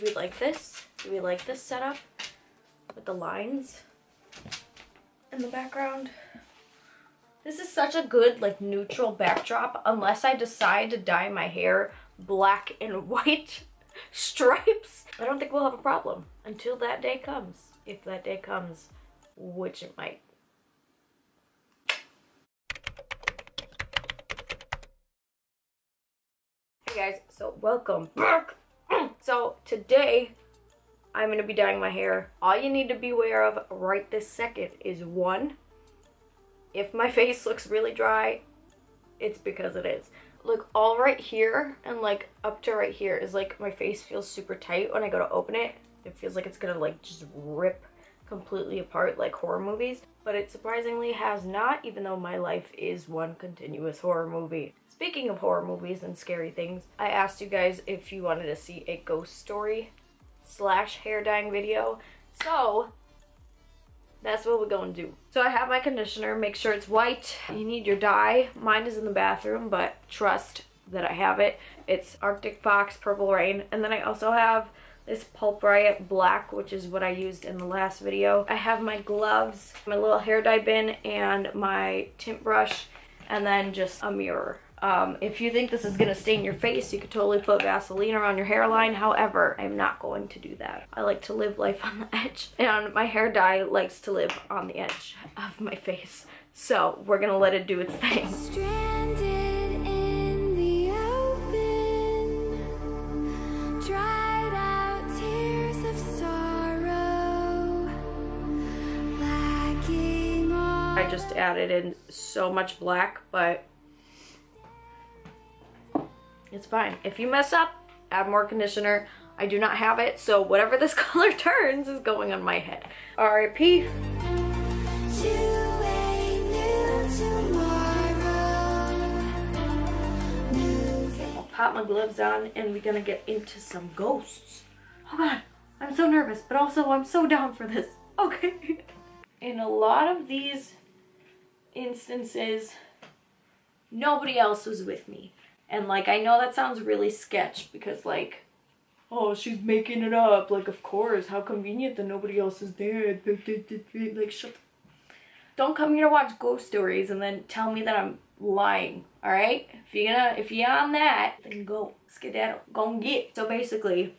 Do we like this? Do we like this setup? With the lines in the background? This is such a good like neutral backdrop unless I decide to dye my hair black and white stripes. I don't think we'll have a problem until that day comes. If that day comes, which it might. Hey guys, so welcome back. So today I'm going to be dyeing my hair. All you need to be aware of right this second is one, if my face looks really dry, it's because it is. Look, all right here and like up to right here is like my face feels super tight when I go to open it. It feels like it's gonna like just rip completely apart like horror movies. But it surprisingly has not, even though my life is one continuous horror movie. Speaking of horror movies and scary things, I asked you guys if you wanted to see a ghost story slash hair dyeing video. So that's what we're going to do. So I have my conditioner. Make sure it's white. You need your dye. Mine is in the bathroom, but trust that I have it. It's Arctic Fox Purple Rain. And then I also have this Pulp Riot Black, which is what I used in the last video. I have my gloves, my little hair dye bin, and my tint brush, and then just a mirror. Um, if you think this is going to stain your face, you could totally put Vaseline around your hairline. However, I'm not going to do that. I like to live life on the edge. And my hair dye likes to live on the edge of my face. So we're going to let it do its thing. I just added in so much black, but it's fine. If you mess up, add more conditioner. I do not have it, so whatever this color turns is going on my head. R.I.P. I'll pop my gloves on and we're gonna get into some ghosts. Oh god, I'm so nervous, but also I'm so down for this. Okay. In a lot of these instances, nobody else was with me. And like, I know that sounds really sketch because like, oh, she's making it up. Like, of course, how convenient that nobody else is there. Like, shut Don't come here to watch ghost stories and then tell me that I'm lying, all right? If you're gonna, if you're on that, then go, skedaddle, go and get. So basically,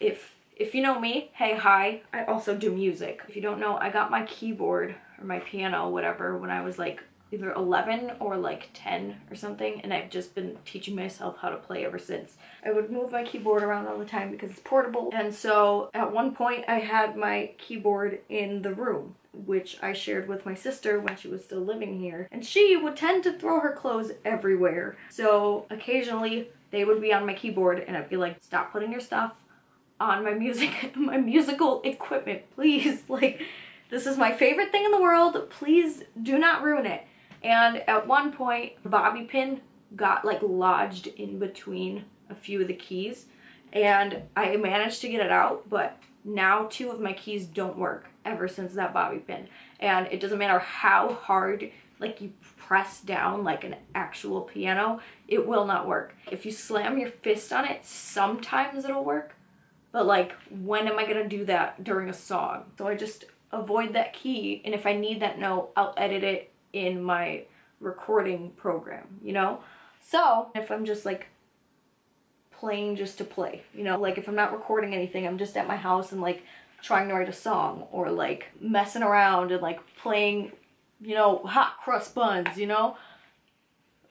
if, if you know me, hey, hi, I also do music. If you don't know, I got my keyboard or my piano, whatever, when I was like either 11 or like 10 or something and I've just been teaching myself how to play ever since. I would move my keyboard around all the time because it's portable and so at one point I had my keyboard in the room which I shared with my sister when she was still living here and she would tend to throw her clothes everywhere. So occasionally they would be on my keyboard and I'd be like stop putting your stuff on my music my musical equipment please. Like this is my favorite thing in the world. Please do not ruin it and at one point, the bobby pin got like lodged in between a few of the keys and I managed to get it out, but now two of my keys don't work ever since that bobby pin. And it doesn't matter how hard like you press down like an actual piano, it will not work. If you slam your fist on it, sometimes it'll work. But like, when am I gonna do that during a song? So I just avoid that key. And if I need that note, I'll edit it in my recording program, you know? So if I'm just like playing just to play, you know, like if I'm not recording anything, I'm just at my house and like trying to write a song or like messing around and like playing, you know, hot cross buns, you know?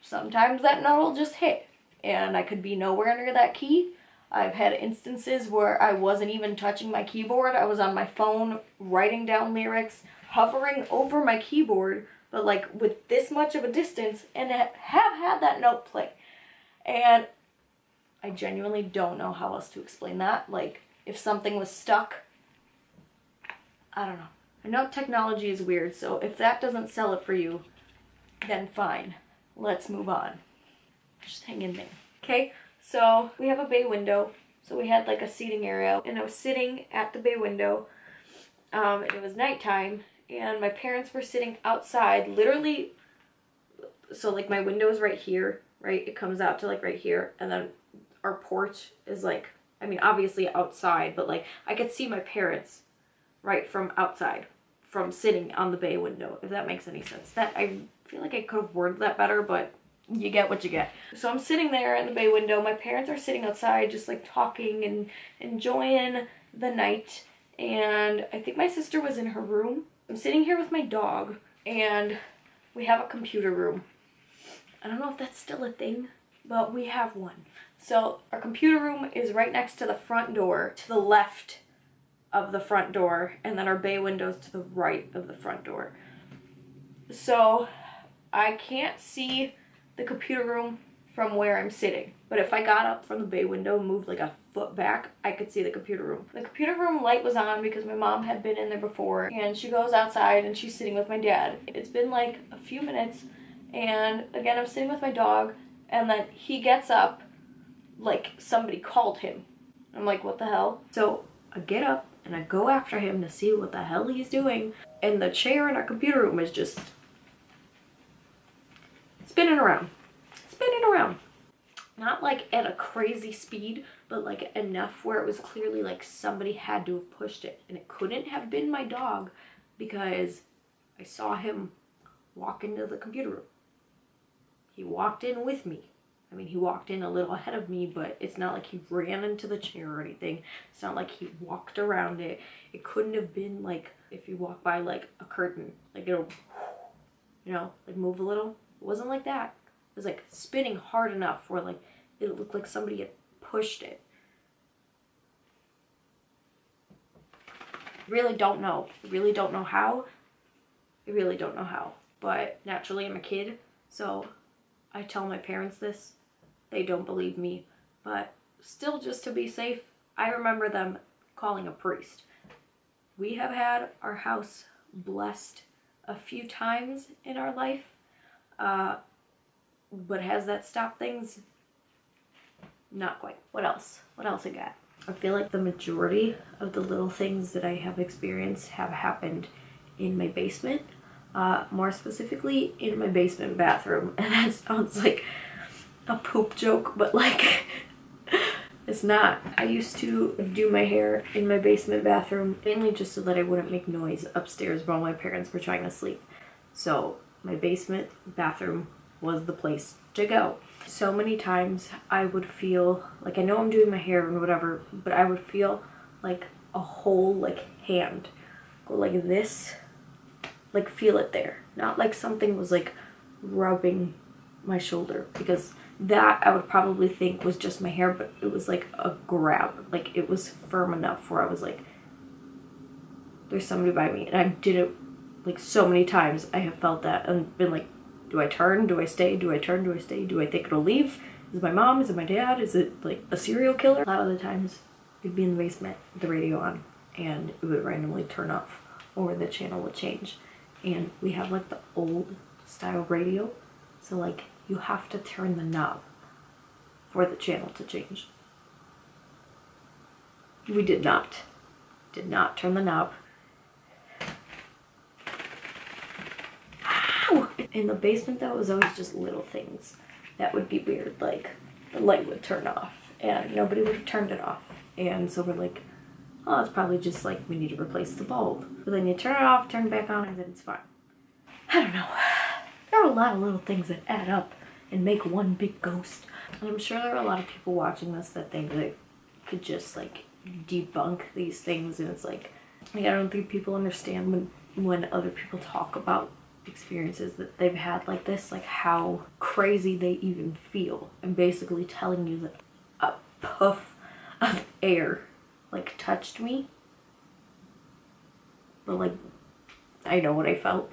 Sometimes that note will just hit and I could be nowhere near that key. I've had instances where I wasn't even touching my keyboard. I was on my phone writing down lyrics, hovering over my keyboard but like with this much of a distance and have had that note play. And I genuinely don't know how else to explain that. Like if something was stuck, I don't know. I know technology is weird, so if that doesn't sell it for you, then fine. Let's move on. Just hang in there. Okay, so we have a bay window. So we had like a seating area and I was sitting at the bay window. Um, it was nighttime and my parents were sitting outside literally so like my window is right here right it comes out to like right here and then our porch is like I mean, obviously outside, but like I could see my parents right from outside, from sitting on the bay window, if that makes any sense. That I feel like I could have worded that better, but you get what you get. So I'm sitting there in the bay window. My parents are sitting outside just like talking and enjoying the night. And I think my sister was in her room. I'm sitting here with my dog and we have a computer room. I don't know if that's still a thing, but we have one. So our computer room is right next to the front door, to the left of the front door, and then our bay windows to the right of the front door. So I can't see the computer room from where I'm sitting. But if I got up from the bay window and moved like a foot back, I could see the computer room. The computer room light was on because my mom had been in there before and she goes outside and she's sitting with my dad. It's been like a few minutes and again I'm sitting with my dog and then he gets up like somebody called him. I'm like, what the hell? So I get up and I go after him to see what the hell he's doing and the chair in our computer room is just spinning around, spinning around. Not like at a crazy speed, but like enough where it was clearly like somebody had to have pushed it. And it couldn't have been my dog because I saw him walk into the computer room. He walked in with me. I mean, he walked in a little ahead of me, but it's not like he ran into the chair or anything. It's not like he walked around it. It couldn't have been like if you walk by like a curtain, like it'll, you know, like move a little. It wasn't like that. Was like spinning hard enough where like it looked like somebody had pushed it. Really don't know. Really don't know how. I really don't know how. But naturally I'm a kid, so I tell my parents this. They don't believe me. But still just to be safe, I remember them calling a priest. We have had our house blessed a few times in our life uh, but has that stopped things? Not quite. What else? What else I got? I feel like the majority of the little things that I have experienced have happened in my basement. Uh, more specifically, in my basement bathroom. And that sounds like a poop joke, but like, it's not. I used to do my hair in my basement bathroom, mainly just so that I wouldn't make noise upstairs while my parents were trying to sleep. So my basement bathroom was the place to go. So many times I would feel like I know I'm doing my hair and whatever, but I would feel like a whole like hand go like this, like feel it there. Not like something was like rubbing my shoulder because that I would probably think was just my hair, but it was like a grab. Like it was firm enough where I was like, there's somebody by me. And I didn't like so many times I have felt that and been like, do I turn? Do I stay? Do I turn? Do I stay? Do I think it'll leave? Is it my mom? Is it my dad? Is it like a serial killer? A lot of the times we'd be in the basement with the radio on and it would randomly turn off or the channel would change. And we have like the old style radio. So like you have to turn the knob for the channel to change. We did not. Did not turn the knob. In the basement though, it was always just little things that would be weird, like the light would turn off and nobody would have turned it off. And so we're like, oh, it's probably just like we need to replace the bulb. But then you turn it off, turn it back on, and then it's fine. I don't know. There are a lot of little things that add up and make one big ghost. And I'm sure there are a lot of people watching this that think they could just like debunk these things and it's like, like I don't think people understand when when other people talk about experiences that they've had like this, like how crazy they even feel. I'm basically telling you that a puff of air like touched me. But like, I know what I felt.